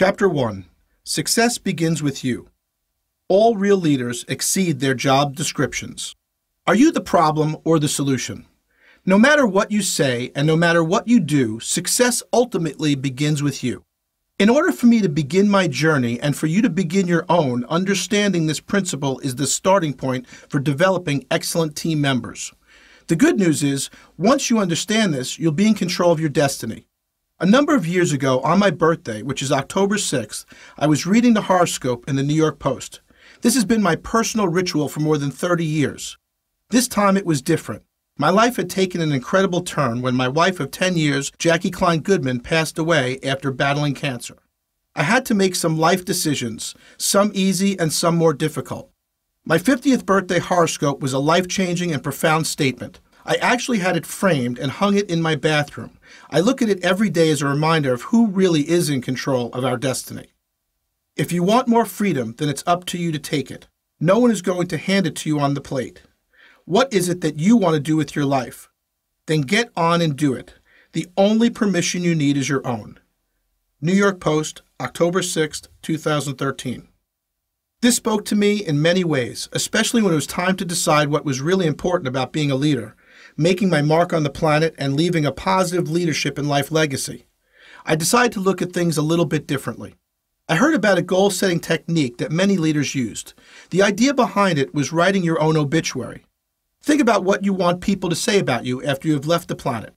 Chapter 1 Success Begins with You. All real leaders exceed their job descriptions. Are you the problem or the solution? No matter what you say and no matter what you do, success ultimately begins with you. In order for me to begin my journey and for you to begin your own, understanding this principle is the starting point for developing excellent team members. The good news is, once you understand this, you'll be in control of your destiny. A number of years ago, on my birthday, which is October 6th, I was reading the horoscope in the New York Post. This has been my personal ritual for more than 30 years. This time it was different. My life had taken an incredible turn when my wife of 10 years, Jackie Klein Goodman, passed away after battling cancer. I had to make some life decisions, some easy and some more difficult. My 50th birthday horoscope was a life changing and profound statement. I actually had it framed and hung it in my bathroom. I look at it every day as a reminder of who really is in control of our destiny. If you want more freedom, then it's up to you to take it. No one is going to hand it to you on the plate. What is it that you want to do with your life? Then get on and do it. The only permission you need is your own. New York Post, October 6, 2013. This spoke to me in many ways, especially when it was time to decide what was really important about being a leader, making my mark on the planet, and leaving a positive leadership and life legacy. I decided to look at things a little bit differently. I heard about a goal setting technique that many leaders used. The idea behind it was writing your own obituary. Think about what you want people to say about you after you have left the planet.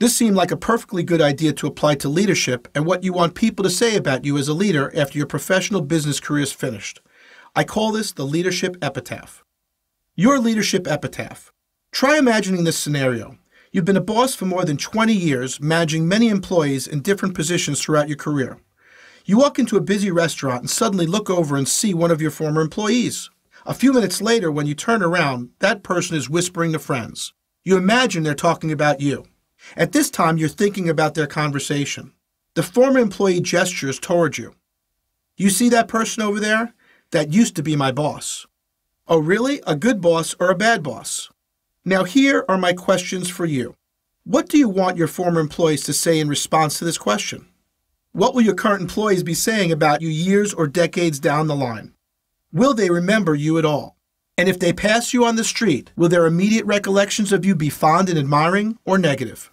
This seemed like a perfectly good idea to apply to leadership and what you want people to say about you as a leader after your professional business career is finished. I call this the leadership epitaph. Your leadership epitaph. Try imagining this scenario. You've been a boss for more than 20 years, managing many employees in different positions throughout your career. You walk into a busy restaurant and suddenly look over and see one of your former employees. A few minutes later, when you turn around, that person is whispering to friends. You imagine they're talking about you. At this time, you're thinking about their conversation. The former employee gestures toward you. You see that person over there? That used to be my boss. Oh, really? A good boss or a bad boss? Now, here are my questions for you. What do you want your former employees to say in response to this question? What will your current employees be saying about you years or decades down the line? Will they remember you at all? And if they pass you on the street, will their immediate recollections of you be fond and admiring or negative?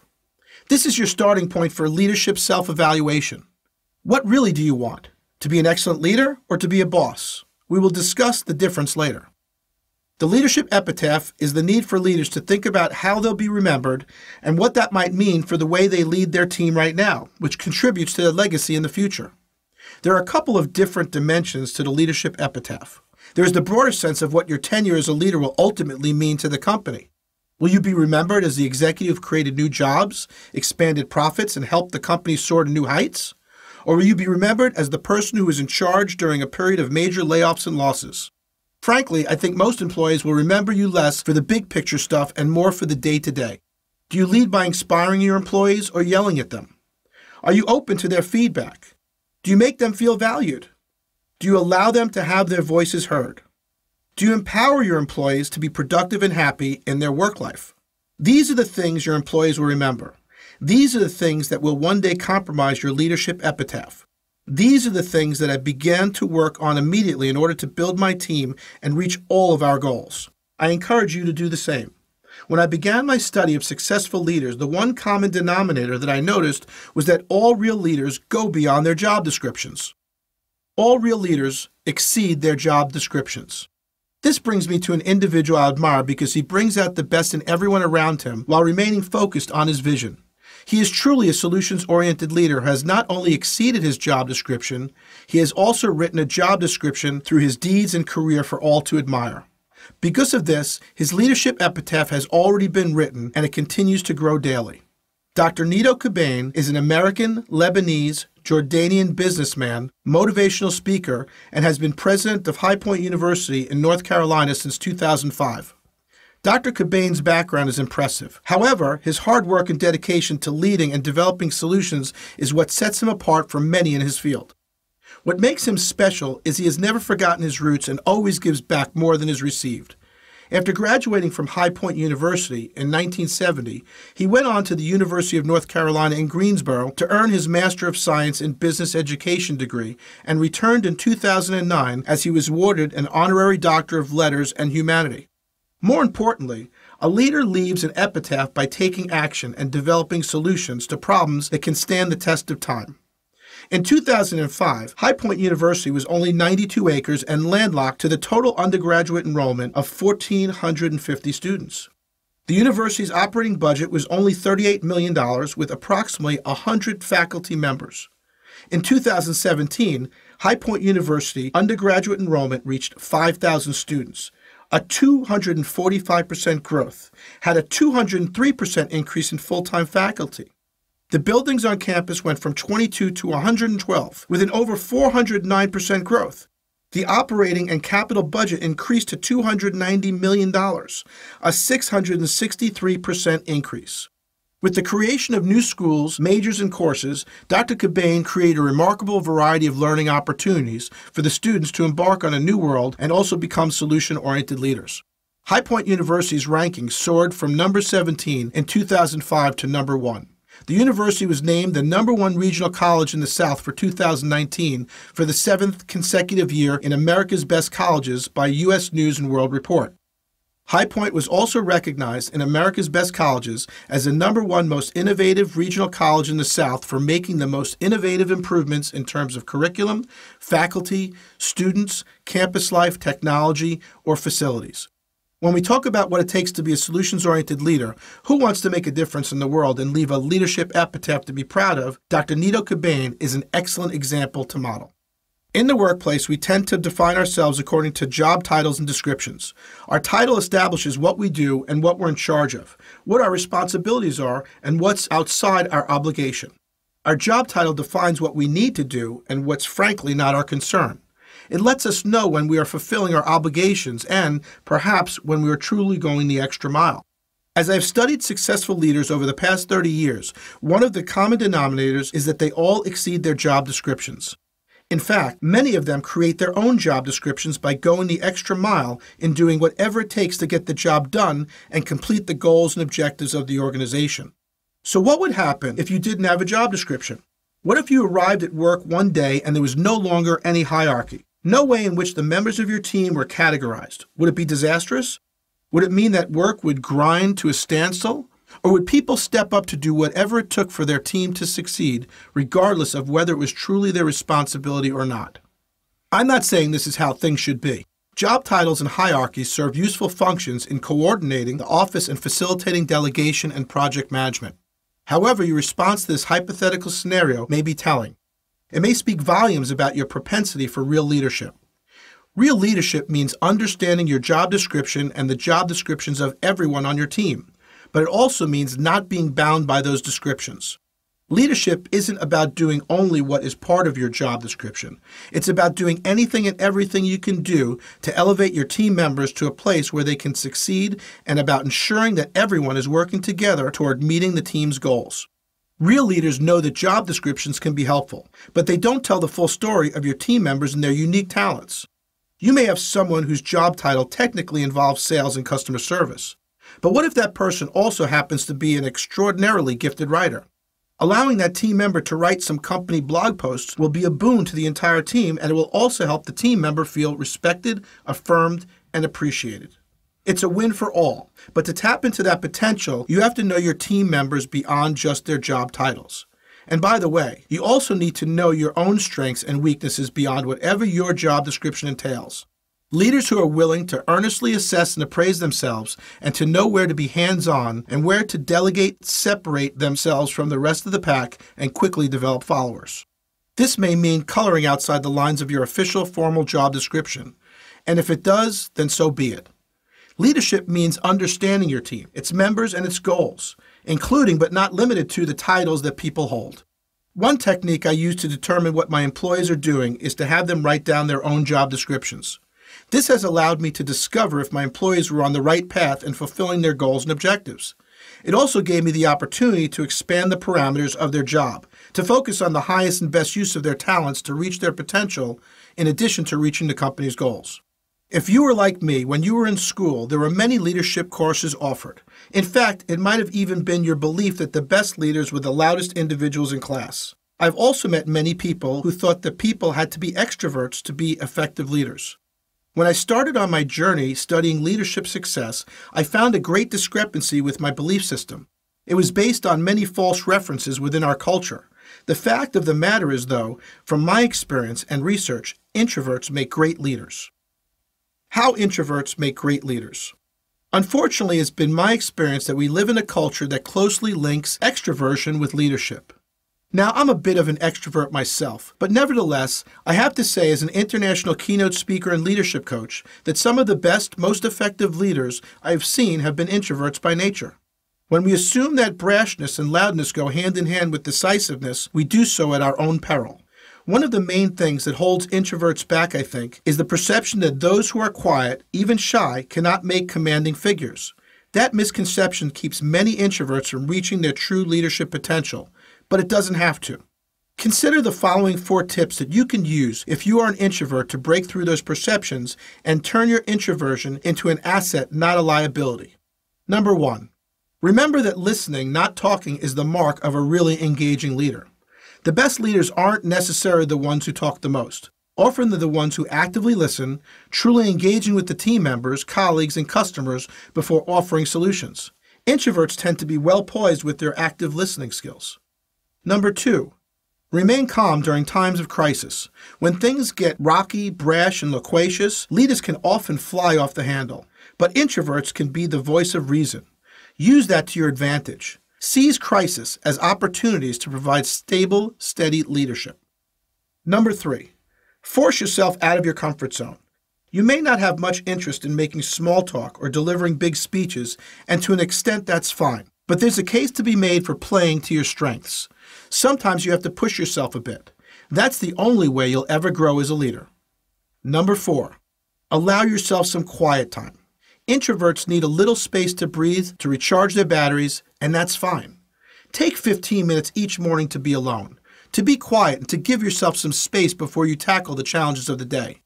This is your starting point for leadership self evaluation. What really do you want? To be an excellent leader or to be a boss? We will discuss the difference later. The leadership epitaph is the need for leaders to think about how they'll be remembered and what that might mean for the way they lead their team right now, which contributes to their legacy in the future. There are a couple of different dimensions to the leadership epitaph. There is the broader sense of what your tenure as a leader will ultimately mean to the company. Will you be remembered as the executive who created new jobs, expanded profits, and helped the company soar to new heights? Or will you be remembered as the person who was in charge during a period of major layoffs and losses? Frankly, I think most employees will remember you less for the big picture stuff and more for the day to day. Do you lead by inspiring your employees or yelling at them? Are you open to their feedback? Do you make them feel valued? Do you allow them to have their voices heard? Do you empower your employees to be productive and happy in their work life? These are the things your employees will remember. These are the things that will one day compromise your leadership epitaph. These are the things that I began to work on immediately in order to build my team and reach all of our goals. I encourage you to do the same. When I began my study of successful leaders, the one common denominator that I noticed was that all real leaders go beyond their job descriptions. All real leaders exceed their job descriptions. This brings me to an individual I admire because he brings out the best in everyone around him while remaining focused on his vision. He is truly a solutions oriented leader who has not only exceeded his job description, he has also written a job description through his deeds and career for all to admire. Because of this, his leadership epitaph has already been written and it continues to grow daily. Dr. Nido Qubein is an American, Lebanese, Jordanian businessman, motivational speaker, and has been president of High Point University in North Carolina since 2005. Dr. Qubein's background is impressive. However, his hard work and dedication to leading and developing solutions is what sets him apart from many in his field. What makes him special is he has never forgotten his roots and always gives back more than is received. After graduating from High Point University in 1970, he went on to the University of North Carolina in Greensboro to earn his Master of Science in Business Education degree and returned in 2009 as he was awarded an honorary Doctor of Letters and Humanity. More importantly, a leader leaves an epitaph by taking action and developing solutions to problems that can stand the test of time. In 2005, High Point University was only 92 acres and landlocked to the total undergraduate enrollment of 1,450 students. The university's operating budget was only $38 million with approximately 100 faculty members. In 2017, High Point University undergraduate enrollment reached 5,000 students, a 245% growth, had a 203% increase in full time faculty. The buildings on campus went from 22 to 112, with an over 409% growth. The operating and capital budget increased to $290 million, a 663% increase. With the creation of new schools, majors, and courses, Dr. Qubein created a remarkable variety of learning opportunities for the students to embark on a new world and also become solution oriented leaders. High Point University's ranking soared from number 17 in 2005 to number 1. The university was named the number one regional college in the South for 2019 for the seventh consecutive year in America's Best Colleges by U.S. News and World Report. High Point was also recognized in America's Best Colleges as the number one most innovative regional college in the South for making the most innovative improvements in terms of curriculum, faculty, students, campus life, technology, or facilities. When we talk about what it takes to be a solutions oriented leader who wants to make a difference in the world and leave a leadership epitaph to be proud of, Dr. Nido Qubein is an excellent example to model. In the workplace, we tend to define ourselves according to job titles and descriptions. Our title establishes what we do and what we're in charge of, what our responsibilities are, and what's outside our obligation. Our job title defines what we need to do and what's frankly not our concern. It lets us know when we are fulfilling our obligations and, perhaps, when we are truly going the extra mile. As I've studied successful leaders over the past 30 years, one of the common denominators is that they all exceed their job descriptions. In fact, many of them create their own job descriptions by going the extra mile in doing whatever it takes to get the job done and complete the goals and objectives of the organization. So, what would happen if you didn't have a job description? What if you arrived at work one day and there was no longer any hierarchy? No way in which the members of your team were categorized. Would it be disastrous? Would it mean that work would grind to a standstill? Or would people step up to do whatever it took for their team to succeed, regardless of whether it was truly their responsibility or not? I'm not saying this is how things should be. Job titles and hierarchies serve useful functions in coordinating the office and facilitating delegation and project management. However, your response to this hypothetical scenario may be telling. It may speak volumes about your propensity for real leadership. Real leadership means understanding your job description and the job descriptions of everyone on your team, but it also means not being bound by those descriptions. Leadership isn't about doing only what is part of your job description. It's about doing anything and everything you can do to elevate your team members to a place where they can succeed and about ensuring that everyone is working together toward meeting the team's goals. Real leaders know that job descriptions can be helpful, but they don't tell the full story of your team members and their unique talents. You may have someone whose job title technically involves sales and customer service. But what if that person also happens to be an extraordinarily gifted writer? Allowing that team member to write some company blog posts will be a boon to the entire team, and it will also help the team member feel respected, affirmed, and appreciated. It's a win for all. But to tap into that potential, you have to know your team members beyond just their job titles. And by the way, you also need to know your own strengths and weaknesses beyond whatever your job description entails. Leaders who are willing to earnestly assess and appraise themselves and to know where to be hands on and where to delegate, separate themselves from the rest of the pack, and quickly develop followers. This may mean coloring outside the lines of your official formal job description. And if it does, then so be it. Leadership means understanding your team, its members, and its goals, including but not limited to the titles that people hold. One technique I use to determine what my employees are doing is to have them write down their own job descriptions. This has allowed me to discover if my employees were on the right path in fulfilling their goals and objectives. It also gave me the opportunity to expand the parameters of their job, to focus on the highest and best use of their talents to reach their potential, in addition to reaching the company's goals. If you were like me, when you were in school, there were many leadership courses offered. In fact, it might have even been your belief that the best leaders were the loudest individuals in class. I've also met many people who thought that people had to be extroverts to be effective leaders. When I started on my journey studying leadership success, I found a great discrepancy with my belief system. It was based on many false references within our culture. The fact of the matter is, though, from my experience and research, introverts make great leaders. How introverts make great leaders. Unfortunately, it's been my experience that we live in a culture that closely links extroversion with leadership. Now, I'm a bit of an extrovert myself, but nevertheless, I have to say, as an international keynote speaker and leadership coach, that some of the best, most effective leaders I've seen have been introverts by nature. When we assume that brashness and loudness go hand in hand with decisiveness, we do so at our own peril. One of the main things that holds introverts back, I think, is the perception that those who are quiet, even shy, cannot make commanding figures. That misconception keeps many introverts from reaching their true leadership potential, but it doesn't have to. Consider the following four tips that you can use if you are an introvert to break through those perceptions and turn your introversion into an asset, not a liability. Number one, remember that listening, not talking, is the mark of a really engaging leader. The best leaders aren't necessarily the ones who talk the most. Often they're the ones who actively listen, truly engaging with the team members, colleagues, and customers before offering solutions. Introverts tend to be well poised with their active listening skills. Number two, remain calm during times of crisis. When things get rocky, brash, and loquacious, leaders can often fly off the handle, but introverts can be the voice of reason. Use that to your advantage. Seize crisis as opportunities to provide stable, steady leadership. Number three, force yourself out of your comfort zone. You may not have much interest in making small talk or delivering big speeches, and to an extent that's fine. But there's a case to be made for playing to your strengths. Sometimes you have to push yourself a bit. That's the only way you'll ever grow as a leader. Number four, allow yourself some quiet time. Introverts need a little space to breathe, to recharge their batteries, and that's fine. Take 15 minutes each morning to be alone, to be quiet, and to give yourself some space before you tackle the challenges of the day.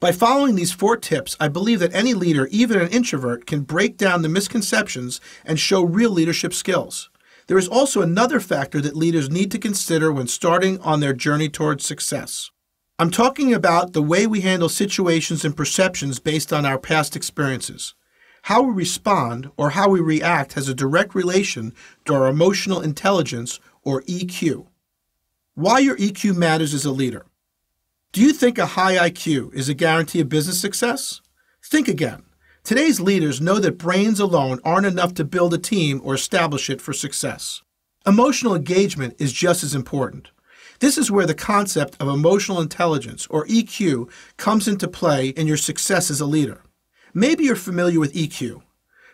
By following these four tips, I believe that any leader, even an introvert, can break down the misconceptions and show real leadership skills. There is also another factor that leaders need to consider when starting on their journey towards success. I'm talking about the way we handle situations and perceptions based on our past experiences. How we respond or how we react has a direct relation to our emotional intelligence or EQ. Why your EQ matters as a leader. Do you think a high IQ is a guarantee of business success? Think again. Today's leaders know that brains alone aren't enough to build a team or establish it for success. Emotional engagement is just as important. This is where the concept of emotional intelligence, or EQ, comes into play in your success as a leader. Maybe you're familiar with EQ.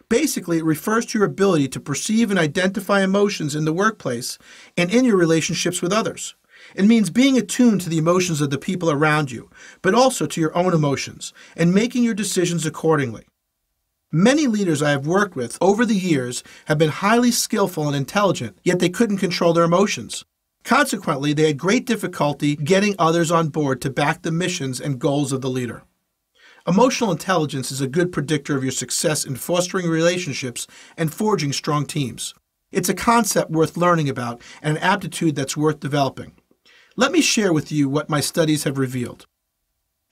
Basically, it refers to your ability to perceive and identify emotions in the workplace and in your relationships with others. It means being attuned to the emotions of the people around you, but also to your own emotions, and making your decisions accordingly. Many leaders I have worked with over the years have been highly skillful and intelligent, yet they couldn't control their emotions. Consequently, they had great difficulty getting others on board to back the missions and goals of the leader. Emotional intelligence is a good predictor of your success in fostering relationships and forging strong teams. It's a concept worth learning about and an aptitude that's worth developing. Let me share with you what my studies have revealed.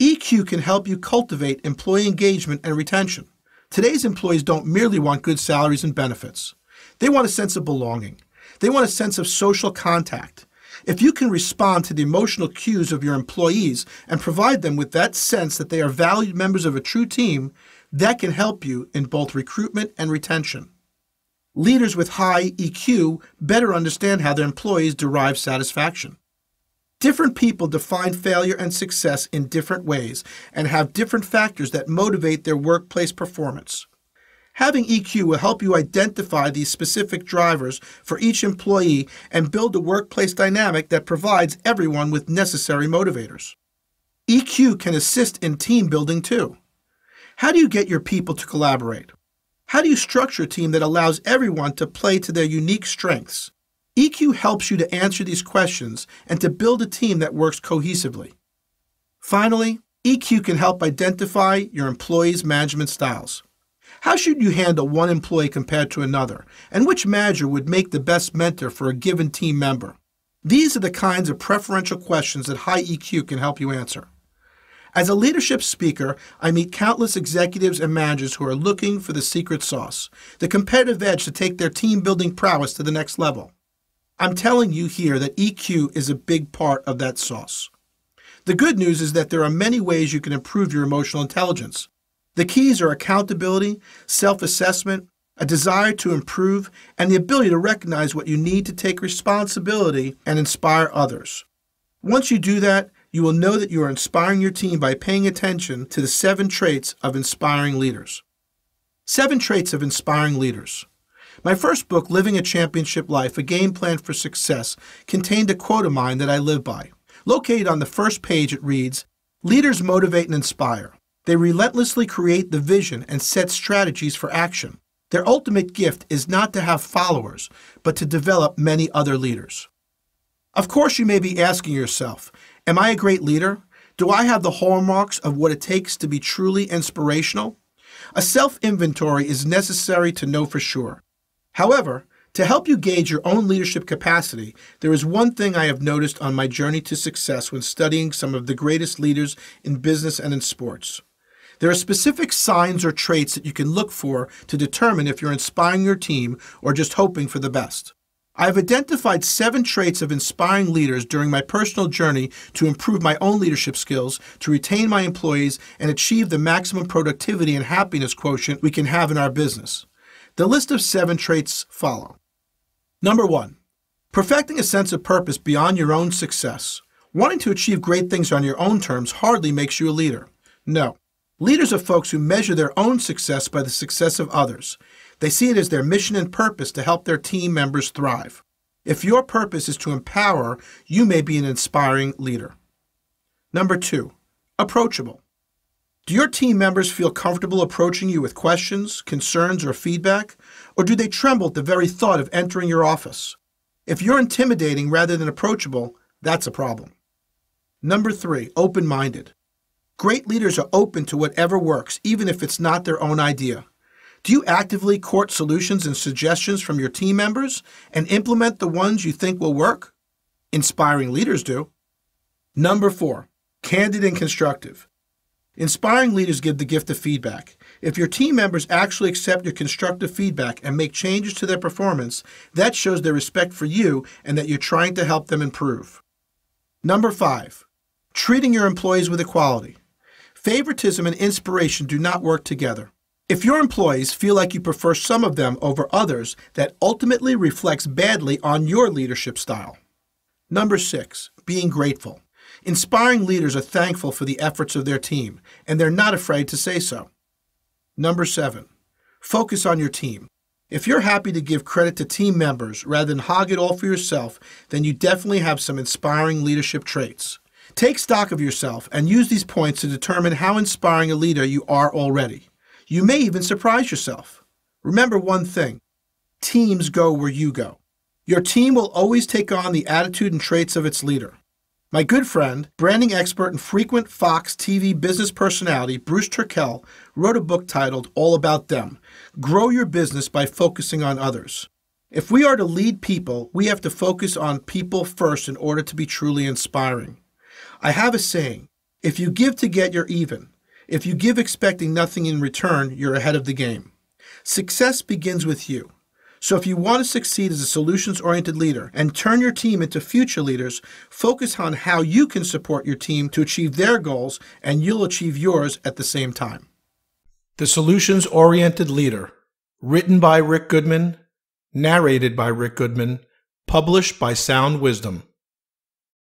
EQ can help you cultivate employee engagement and retention. Today's employees don't merely want good salaries and benefits. They want a sense of belonging. They want a sense of social contact. If you can respond to the emotional cues of your employees and provide them with that sense that they are valued members of a true team, that can help you in both recruitment and retention. Leaders with high EQ better understand how their employees derive satisfaction. Different people define failure and success in different ways and have different factors that motivate their workplace performance. Having EQ will help you identify these specific drivers for each employee and build a workplace dynamic that provides everyone with necessary motivators. EQ can assist in team building too. How do you get your people to collaborate? How do you structure a team that allows everyone to play to their unique strengths? EQ helps you to answer these questions and to build a team that works cohesively. Finally, EQ can help identify your employees' management styles. How should you handle one employee compared to another, and which manager would make the best mentor for a given team member? These are the kinds of preferential questions that high EQ can help you answer. As a leadership speaker, I meet countless executives and managers who are looking for the secret sauce, the competitive edge to take their team building prowess to the next level. I'm telling you here that EQ is a big part of that sauce. The good news is that there are many ways you can improve your emotional intelligence. The keys are accountability, self assessment, a desire to improve, and the ability to recognize what you need to take responsibility and inspire others. Once you do that, you will know that you are inspiring your team by paying attention to the seven traits of inspiring leaders. Seven traits of inspiring leaders. My first book, Living a Championship Life A Game Plan for Success, contained a quote of mine that I live by. Located on the first page, it reads Leaders motivate and inspire. They relentlessly create the vision and set strategies for action. Their ultimate gift is not to have followers, but to develop many other leaders. Of course, you may be asking yourself, Am I a great leader? Do I have the hallmarks of what it takes to be truly inspirational? A self inventory is necessary to know for sure. However, to help you gauge your own leadership capacity, there is one thing I have noticed on my journey to success when studying some of the greatest leaders in business and in sports. There are specific signs or traits that you can look for to determine if you're inspiring your team or just hoping for the best. I have identified seven traits of inspiring leaders during my personal journey to improve my own leadership skills, to retain my employees, and achieve the maximum productivity and happiness quotient we can have in our business. The list of seven traits follow. Number one, perfecting a sense of purpose beyond your own success. Wanting to achieve great things on your own terms hardly makes you a leader. No. Leaders are folks who measure their own success by the success of others. They see it as their mission and purpose to help their team members thrive. If your purpose is to empower, you may be an inspiring leader. Number two, approachable. Do your team members feel comfortable approaching you with questions, concerns, or feedback? Or do they tremble at the very thought of entering your office? If you're intimidating rather than approachable, that's a problem. Number three, open minded. Great leaders are open to whatever works, even if it's not their own idea. Do you actively court solutions and suggestions from your team members and implement the ones you think will work? Inspiring leaders do. Number four, candid and constructive. Inspiring leaders give the gift of feedback. If your team members actually accept your constructive feedback and make changes to their performance, that shows their respect for you and that you're trying to help them improve. Number five, treating your employees with equality. Favoritism and inspiration do not work together. If your employees feel like you prefer some of them over others, that ultimately reflects badly on your leadership style. Number six, being grateful. Inspiring leaders are thankful for the efforts of their team, and they're not afraid to say so. Number seven, focus on your team. If you're happy to give credit to team members rather than hog it all for yourself, then you definitely have some inspiring leadership traits. Take stock of yourself and use these points to determine how inspiring a leader you are already. You may even surprise yourself. Remember one thing teams go where you go. Your team will always take on the attitude and traits of its leader. My good friend, branding expert and frequent Fox TV business personality Bruce Turkel wrote a book titled All About Them Grow Your Business by Focusing on Others. If we are to lead people, we have to focus on people first in order to be truly inspiring. I have a saying if you give to get, you're even. If you give expecting nothing in return, you're ahead of the game. Success begins with you. So if you want to succeed as a solutions oriented leader and turn your team into future leaders, focus on how you can support your team to achieve their goals, and you'll achieve yours at the same time. The Solutions Oriented Leader, written by Rick Goodman, narrated by Rick Goodman, published by Sound Wisdom.